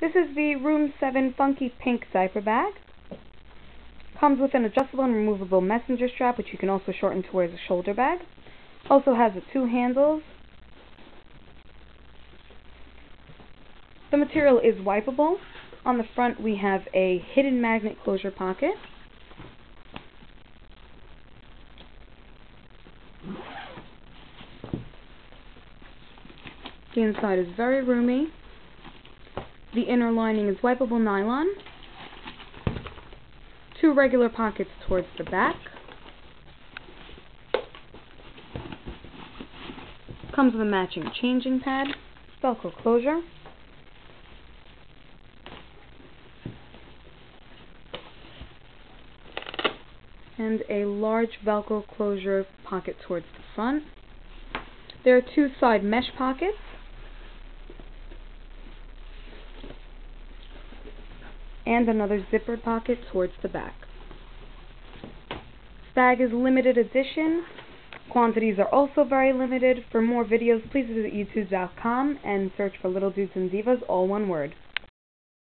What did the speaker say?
This is the Room 7 Funky Pink Diaper Bag. Comes with an adjustable and removable messenger strap, which you can also shorten to wear as a shoulder bag. Also has the two handles. The material is wipeable. On the front we have a hidden magnet closure pocket. The inside is very roomy. The inner lining is wipeable nylon. Two regular pockets towards the back. Comes with a matching changing pad, Velcro closure. And a large Velcro closure pocket towards the front. There are two side mesh pockets and another zippered pocket towards the back. Bag is limited edition. Quantities are also very limited. For more videos, please visit youtube.com and search for Little Dudes and Divas, all one word.